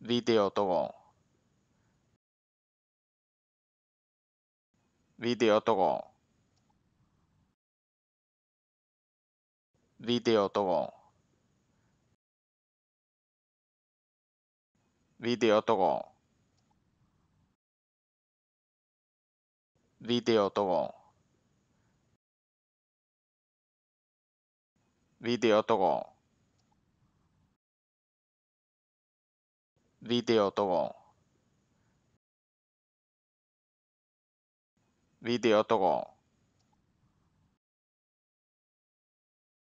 ビデオとゴンビデオとゴンビデオとゴンビデオとゴンビデオとゴンビデオとゴンビデオとゴンビデオとゴン